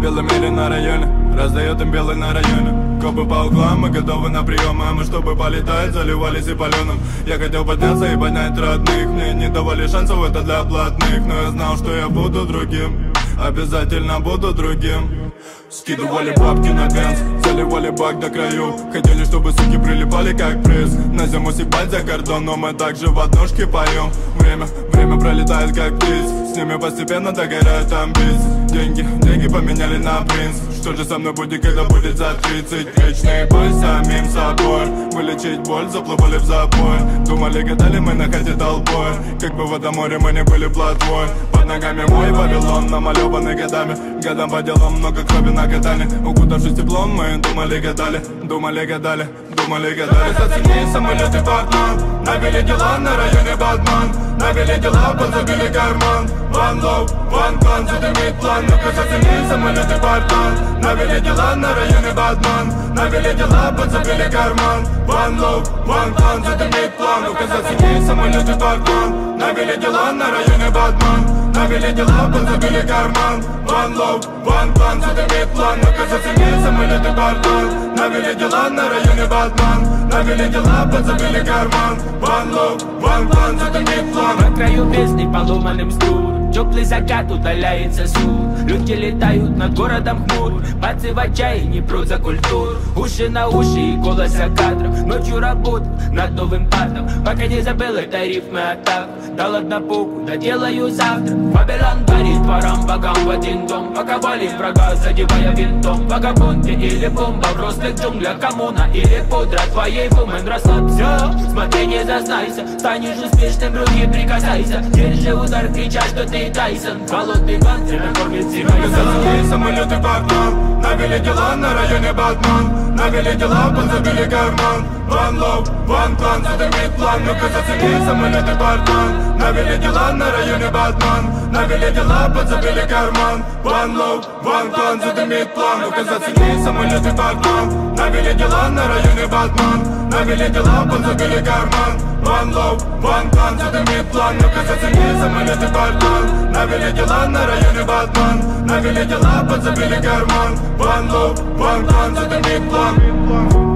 Беломере на районе Раздает им белый на районе. Копы по углам, мы готовы на приемы А мы чтобы полетать, заливались и паленым Я хотел подняться и поднять родных. Мне не давали шансов, это для блатных Но я знал, что я буду другим. Обязательно буду другим. Скидывали бабки на дэнс Заливали бак до краю. Хотели, чтобы суки прилипали как приз. На зиму сипать за кордон Но мы также в однушке поем Время, время пролетает как птиц. С ними постепенно догорают амбиции Деньги, деньги поменяли на принц. Что же со мной будет, когда будет за 30 Вечный бой самим собой. Вылечить боль, заплывали в забой Думали, гадали мы на хате толпой. Как бы в этом море мы не были плотвой. Под ногами мой Вавилон, намалеванный годами. Годам по делам много крови на катане Укутавшись теплом, мы думали, гадали Думали, гадали, думали, гадали Зацени самолеты Батман. Навели дела на районе Батман. Навели дела, подзабили карман. One love, one plan, задымит план. Ну-ка зацени самолеты Батман. Навели дела на районе Батман. Навели дела, подзабили карман. One love, one plan, задымит план. Ну-ка зацени самолеты Батман. Навели дела на районе Батман. Навели дела, подзабили карман. One love, one plan, задымит план. Ну-ка зацени самолеты Батман Навели дела на районе Батман Навели дела, подзабили карман. Ван лук, ван план, затумит план. На краю бездны поломанным стул. Теплый закат удаляется суд. Люди летают над городом хмур. Пацы в отчаянии прут за культур. Уши на уши и голос за кадром. Ночью работа над новым патом Пока не забыл это рифмы атак. Дал однопуку, доделаю завтра. Бабилон 2 дарить парам богам в один дом. Пока валим врага, задевая винтом. Вагабунты или бомба в русских джунглях Коммуна. Или пудра твоей вумен Расслабься, смотри не зазнайся Станешь успешным, руки прикасайся. Держи удар, крича, что ты Тайсон. Голодный ган, тебя кормит зимой. Самолеты в окно Навели дела на районе Батман Навели дела, подзабили карман. One love, one plan, задымит план Ну-ка зацени самолеты Батман Навели дела на районе Батман Навели дела, подзабили карман. One love, one plan, задымит план Ну-ка зацени самолеты Батман Навели дела на районе Батман Навели дела, подзабили карман. One love, one plan, задымит план Ну-ка зацени самолеты Батман Навели дела на районе Батман Навели дела, подзабили карман One love, one plan, задымит план